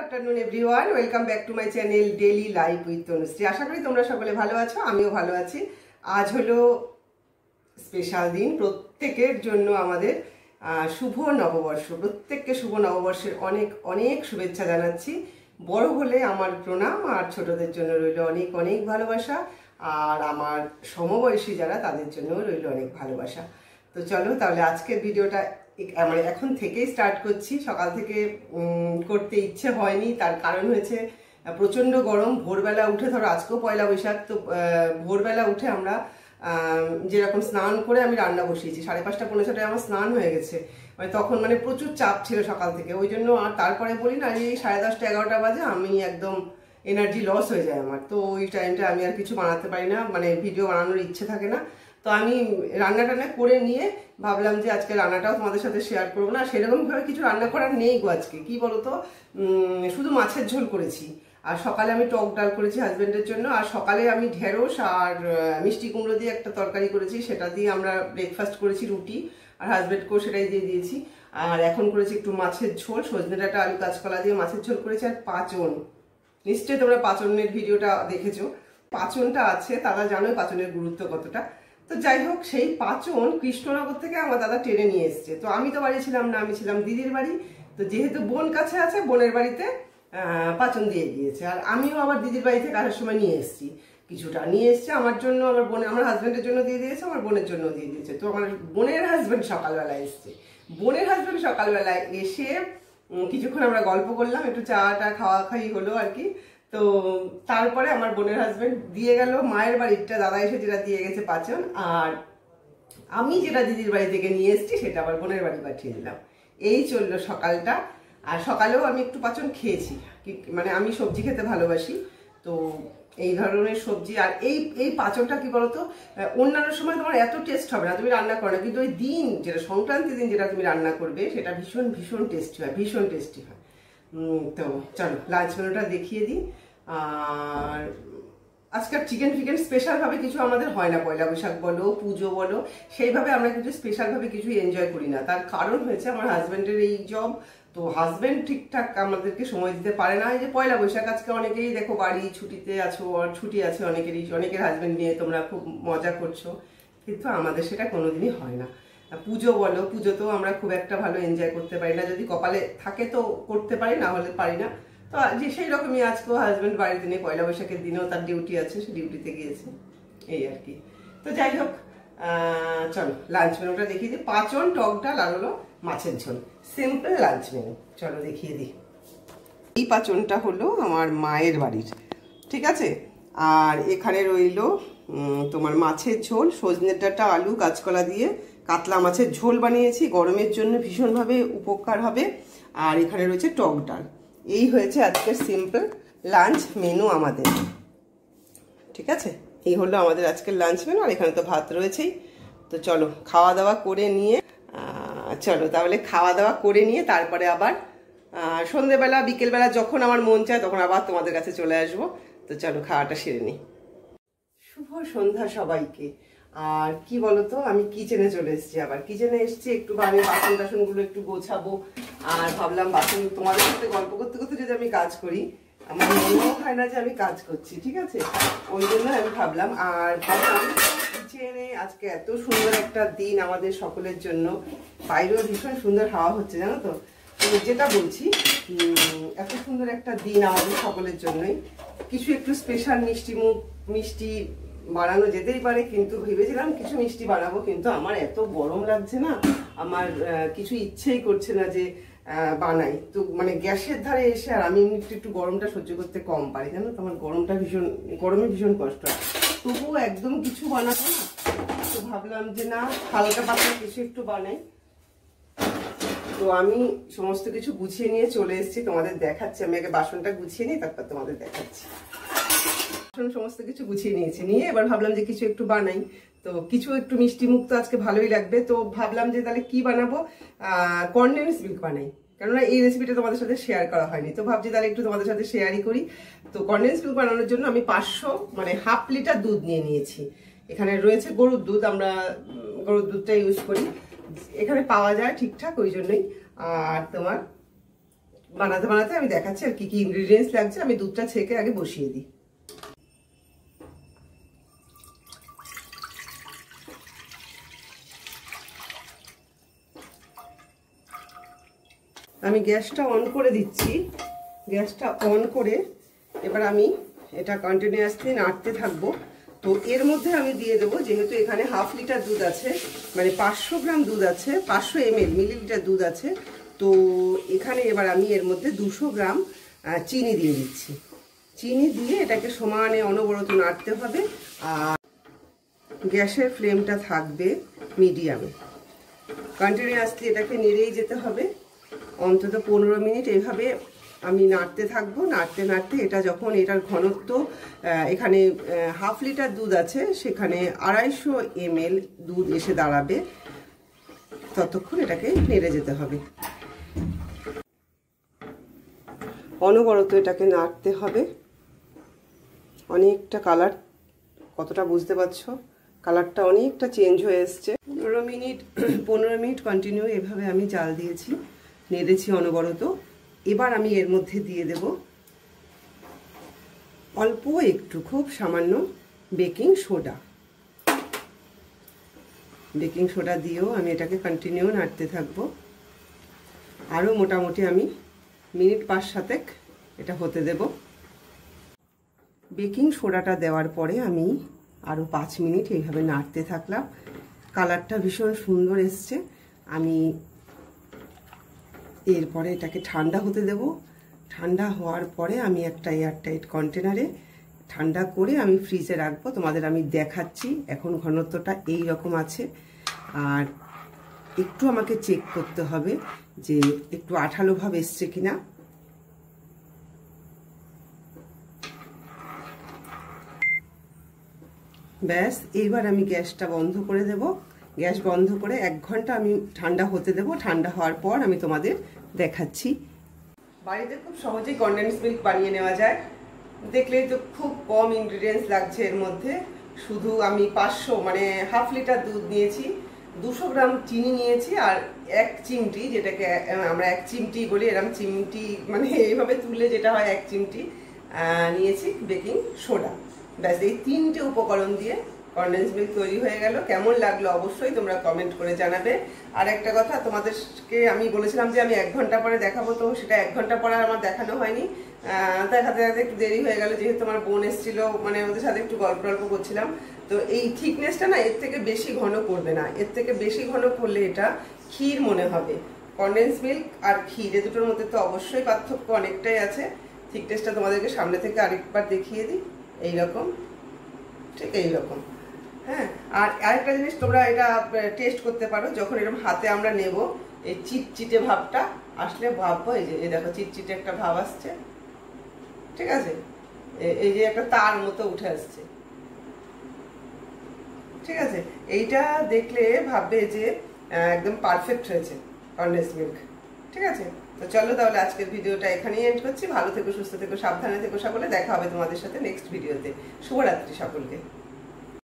Afternoon everyone welcome back to my channel daily life with Tanushree আশা করি তোমরা সকলে ভালো আছো, আমিও ভালো আছি। আজ হলো স্পেশাল দিন, প্রত্যেকের জন্য আমাদের শুভ নববর্ষ। প্রত্যেককে শুভ নববর্ষের অনেক অনেক শুভেচ্ছা জানাচ্ছি। বড় হলে আমার প্রণাম, আর ছোটদের জন্য রইল অনেক অনেক ভালোবাসা, আর আমার সমবয়সী যারা, তাদের জন্য রইল অনেক ভালোবাসা। তো চলো তাহলে আজকের ভিডিওটা মানে এখন থেকেই স্টার্ট করছি। সকাল থেকে করতে ইচ্ছে হয়নি। তার কারণ হয়েছে প্রচণ্ড গরম। ভোরবেলা উঠে, ধরো আজকেও পয়লা বৈশাখ, তো ভোরবেলা উঠে আমরা যেরকম স্নান করে আমি রান্না বসিয়েছি। সাড়ে পাঁচটা পনেরো ছটায় আমার স্নান হয়ে গেছে। মানে তখন মানে প্রচুর চাপ ছিল সকাল থেকে। ওই জন্য আর তারপরে বলি না এই সাড়ে দশটা, এগারোটা বাজে আমি একদম এনার্জি লস হয়ে যায় আমার। তো ওই টাইমটা আমি আর কিছু বানাতে পারি না। মানে ভিডিও বানানোর ইচ্ছে থাকে না। তো আমি রান্না টান্না করে নিয়ে ভাবলাম যে আজকে রান্নাটাও তোমাদের সাথে শেয়ার করব না। সেরকম ভাবে কিছু রান্না করার নেই গো আজকে। কি বলতো? উম, শুধু মাছের ঝোল করেছি। আর সকালে আমি টক ডাল করেছি হাজবেন্ডের জন্য। আর সকালে আমি ঢেঁড়স আর মিষ্টি কুমড়ো দিয়ে একটা তরকারি করেছি। সেটা দিয়ে আমরা ব্রেকফাস্ট করেছি রুটি। আর হাজবেন্ডকেও সেটাই দিয়ে দিয়েছি। আর এখন করেছি একটু মাছের ঝোল। সজনে ডাটা আলু কাঁচকলা দিয়ে মাছের ঝোল করেছি। আর পাঁচন। নিশ্চয়ই তোমরা পাচনের ভিডিওটা দেখেছ। পাচনটা আছে তারা জানোই পাচনের গুরুত্ব কতটা। তো যাই হোক, সেই পাচন কৃষ্ণনগর থেকে আমার দাদা টেনে নিয়ে এসছে। তো আমি তো বাড়ি ছিলাম না, আমি ছিলাম দিদির বাড়ি। তো যেহেতু বোন কাছে আছে, বোনের বাড়িতে পাচন দিয়ে গিয়েছে। আর আমিও আবার দিদির বাড়ি থেকে আসার সময় নিয়ে এসেছি। কিছুটা নিয়ে এসছে, আমার জন্য আমার বোনে, আমার হাজব্যান্ডের জন্য দিয়ে দিয়েছে, আমার বোনের জন্য দিয়ে দিয়েছে। তো আমার বোনের হাজব্যান্ড সকালবেলায় এসছে। বোনের হাজবেন্ড সকালবেলায় এসে কিছুক্ষণ আমরা গল্প করলাম, একটু চা টা খাওয়া খাই হলো আর কি। তো তারপরে আমার বোনের হাজবেন্ড দিয়ে গেল, মায়ের বাড়িটা দাদা এসে যেটা দিয়ে গেছে পাচন আর আমি যেটা দিদির বাড়ি থেকে নিয়ে এসেছি সেটা আবার বোনের বাড়ি পাঠিয়ে দিলাম। এই চলল সকালটা, আর সকালেও আমি একটু পাচন খেয়েছি মানে আমি সবজি খেতে ভালোবাসি, তো এই ধরনের সবজি, আর এই এই পাচনটা কি বলতো অন্যান্য সময় তোমার এত টেস্ট হবে না, তুমি রান্না করো না, কিন্তু ওই দিন, যেটা সংক্রান্তি দিন যেটা তুমি রান্না করবে, সেটা ভীষণ ভীষণ টেস্টি হয়, ভীষণ টেস্টি হয়। তো চলো লাঞ্চ মেনুটা দেখিয়ে দিই। আর আজকাল চিকেন ফিকেন স্পেশালভাবে কিছু আমাদের হয় না, পয়লা বৈশাখ বলো, পুজো বলো, সেইভাবে আমরা কিন্তু স্পেশালভাবে কিছু এনজয় করি না। তার কারণ হয়েছে আমার হাজব্যান্ডের এই জব তো হাজবেন্ড ঠিকঠাক আমাদেরকে সময় দিতে পারে না। এই যে পয়লা বৈশাখ, আজকে অনেকেই দেখো বাড়ি ছুটিতে আছো ছুটি আছে অনেকেরই। অনেকের হাজব্যান্ড নিয়ে তোমরা খুব মজা করছ। কিন্তু আমাদের সেটা কোনোদিনই হয় না। পুজো বলো, পুজোতেও আমরা খুব একটা ভালো এনজয় করতে পারি না। যদি কপালে থাকে তো করতে পারি, না হলে পারি না। তো যে সেই রকমই আজকেও হাজব্যান্ড বাড়ির দিনে পয়লা বৈশাখের দিনেও তার ডিউটি আছে, সে ডিউটিতে গিয়েছে। এই আর কি। তো যাই হোক চলো লাঞ্চ মেনুটা দেখিয়ে দিই। পাঁচন, টক ডাল, আর হলো মাছের ঝোল। সিম্পল লাঞ্চ মেনু চলো, দেখিয়ে দিই। এই পাচনটা হলো আমার মায়ের বাড়ির, ঠিক আছে? আর এখানে রইল তোমার মাছের ঝোল, সজনে ডাঁটা, আলু কাঁচকলা দিয়ে কাতলা মাছের ঝোল বানিয়েছি, গরমের জন্য ভীষণভাবে উপকার হবে। আর এখানে রয়েছে টক ডাল। এই হয়েছে আজকের সিম্পল লাঞ্চ মেনু আমাদের। ঠিক আছে? এই হলো আমাদের আজকের লাঞ্চ মেনু আর এখানে তো ভাত রয়েছেই। তো চলো খাওয়া দাওয়া করে নিয়ে চলো, তাহলে খাওয়া দাওয়া করে নিয়ে তারপরে আবার সন্ধেবেলা, বিকেলবেলা যখন আমার মন চায় তখন আবার তোমাদের কাছে চলে আসব। তো চলো, খাওয়াটা সেরে নিই। শুভ সন্ধ্যা সবাইকে। আর কি বলতো, আমি কিচেনে চলে এসেছি আবার। কিচেনে এসেছি, একটু আমি বাসন টাসনগুলো একটু গোছাবো। আর ভাবলাম বাসন, তোমাদের সাথে গল্প করতে করতে যদি আমি কাজ করি, আমার মনেও হয় না যে আমি কাজ করছি, ঠিক আছে? ওই জন্য আমি ভাবলাম, আর কিচেনে আজকে এত সুন্দর একটা দিন আমাদের সকলের জন্য। বাইরেও ভীষণ সুন্দর হাওয়া হচ্ছে, জানো তো? যেটা বলছি এত সুন্দর একটা দিন আমাদের সকলের জন্যই। কিছু একটু স্পেশাল মিষ্টি মুখ, মিষ্টি বানানো যেতেই পারে, কিন্তু ভেবেছিলাম কিছু মিষ্টি বানাবো কিন্তু আমার এত গরম লাগছে না, আমার কিছু ইচ্ছেই করছে না যে বানাই। তো মানে গ্যাসের ধারে এসে আর আমি এমনি একটু গরমটা সহ্য করতে কম পারি, জানো তো? আমার গরমটা ভীষণ, গরমে ভীষণ কষ্ট হয়। তবুও একদম কিছু বানাবো না, তো ভাবলাম যে না, হালকা পাতলা কিছু একটু বানাই। তো আমি সমস্ত কিছু গুছিয়ে নিয়ে চলে এসেছি, তোমাদের দেখাচ্ছি। আমি আগে বাসনটা গুছিয়ে নিই, তারপর তোমাদের দেখাচ্ছি। বাসন সমস্ত কিছু গুছিয়ে নিয়েছি। নিয়ে এবার ভাবলাম যে কিছু একটু বানাই। তো কিছু একটু মিষ্টি মুখ তো আজকে ভালোই লাগবে। তো ভাবলাম যে তাহলে কি বানাবো? কর্নেন্স মিল্ক বানাই। কেননা এই রেসিপিটা তোমাদের সাথে শেয়ার করা হয়নি। তো ভাবছি তাহলে একটু তোমাদের সাথে শেয়ারই করি। তো কর্নেন্স মিল্ক বানানোর জন্য আমি পাঁচশো মানে হাফ লিটার দুধ নিয়ে নিয়েছি। এখানে রয়েছে গরুর দুধ, আমরা গরুর দুধটা ইউজ করি। এখানে পাওয়া যায় ঠিকঠাক, ওই জন্যই। আর তোমার বানাতে বানাতে আমি দেখাচ্ছি আর কি কি ইনগ্রিডিয়েন্টস লাগছে। আমি দুধটা ছেঁকে আগে বসিয়ে দিই। আমি গ্যাসটা অন করে দিচ্ছি। গ্যাসটা অন করে এবার আমি এটা কন্টিনিউয়াসলি নাড়তে থাকব। তো এর মধ্যে আমি দিয়ে দেবো, যেহেতু এখানে হাফ লিটার দুধ আছে মানে পাঁচশো গ্রাম দুধ আছে, পাঁচশো এমএল মিলিলিটার দুধ আছে। তো এখানে এবার আমি এর মধ্যে দুশো গ্রাম চিনি দিয়ে দিচ্ছি। চিনি দিয়ে এটাকে সমানে অনবরত নাড়তে হবে, আর গ্যাসের ফ্লেমটা থাকবে মিডিয়ামে কন্টিনিউয়াসলি এটাকে নেড়েই যেতে হবে। অন্তত পনেরো মিনিট এভাবে আমি নাড়তে থাকব। নাড়তে নাড়তে এটা যখন এটার ঘনত্ব এখানে হাফ লিটার দুধ আছে, সেখানে আড়াইশো এমএল দুধ এসে দাঁড়াবে। ততক্ষণ এটাকে নেড়ে যেতে হবে। অনবরত এটাকে নাড়তে হবে। অনেকটা কালার, কতটা বুঝতে পারছ? কালারটা অনেকটা চেঞ্জ হয়ে এসছে। পনেরো মিনিট পনেরো মিনিট কন্টিনিউ এভাবে আমি জাল দিয়েছি। নেড়েছি অনবরত। এবার আমি এর মধ্যে দিয়ে দেব অল্প একটু, খুব সামান্য বেকিং সোডা। বেকিং সোডা দিয়েও আমি এটাকে কন্টিনিউ নাড়তে থাকব। আরও মোটামুটি আমি মিনিট পাঁচ সাতেক এটা হতে দেব। বেকিং সোডাটা দেওয়ার পরে আমি আরও পাঁচ মিনিট এইভাবে নাড়তে থাকলাম। কালারটা ভীষণ সুন্দর এসছে। আমি এরপরে এটাকে ঠান্ডা হতে দেব। ঠান্ডা হওয়ার পরে আমি একটা এয়ারটাইট কন্টেনারে ঠান্ডা করে আমি ফ্রিজে রাখব। তোমাদের আমি দেখাচ্ছি, এখন ঘনত্বটা এই রকম আছে। আর একটু আমাকে চেক করতে হবে যে একটু আঠালো ভাব এসছে কিনা। ব্যাস, এইবার আমি গ্যাসটা বন্ধ করে দেব। গ্যাস বন্ধ করে এক ঘণ্টা আমি ঠান্ডা হতে দেব। ঠান্ডা হওয়ার পর আমি তোমাদের দেখাচ্ছি। বাড়িতে খুব সহজেই কন্ডেন্স মিল্ক বানিয়ে নেওয়া যায়। দেখলেই তো খুব কম ইনগ্রিডিয়েন্টস লাগছে এর মধ্যে। শুধু আমি পাঁচশো মানে হাফ লিটার দুধ নিয়েছি, দুশো গ্রাম চিনি নিয়েছি আর এক চিমটি যেটাকে আমরা এক চিমটি বলি এরকম চিমটি মানে এইভাবে তুললে যেটা হয় এক চিমটি নিয়েছি বেকিং সোডা ব্যাস, এই তিনটে উপকরণ দিয়ে কন্ডেন্স মিল্ক তৈরি হয়ে গেল। কেমন লাগল অবশ্যই তোমরা কমেন্ট করে জানাবে। আর একটা কথা, তোমাদেরকে আমি বলেছিলাম যে আমি এক ঘণ্টা পরে দেখাবো, তো সেটা এক ঘণ্টা পরে আমার দেখানো হয়নি। দেখাতে দেখাতে একটু দেরি হয়ে গেল, যেহেতু আমার বোন এসেছিল মানে ওদের সাথে একটু গল্প গল্প করছিলাম। তো এই থিকনেসটা না, এর থেকে বেশি ঘন করবে না। এর থেকে বেশি ঘন করলে এটা ক্ষীর মনে হবে। কন্ডেন্স মিল্ক আর ক্ষীর, এ দুটোর মধ্যে তো অবশ্যই পার্থক্য অনেকটাই আছে। থিকনেসটা তোমাদেরকে সামনে থেকে আরেকবার দেখিয়ে দিই। এইরকম, ঠিক এইরকম। হ্যাঁ আর আরেকটা জিনিস তোমরা এটা টেস্ট করতে পারো, যখন এরকম হাতে আমরা নেব, এই চিটচিটে ভাবটা আসলে ভাববো, এই যে, এই দেখো চিটচিটে একটা ভাব আসছে, ঠিক আছে? এই যে একটা তার মতো উঠে আসছে, ঠিক আছে? এইটা দেখলে ভাববে যে একদম পারফেক্ট হয়েছে কন্ডেন্স মিল্ক ঠিক আছে? তো চলো তাহলে আজকের ভিডিওটা এখানেই এন্ড করছি। ভালো থেকো, সুস্থ থেকো, সাবধানে থেকো সকলে। দেখা হবে তোমাদের সাথে নেক্সট ভিডিওতে শুভরাত্রি সকলকে।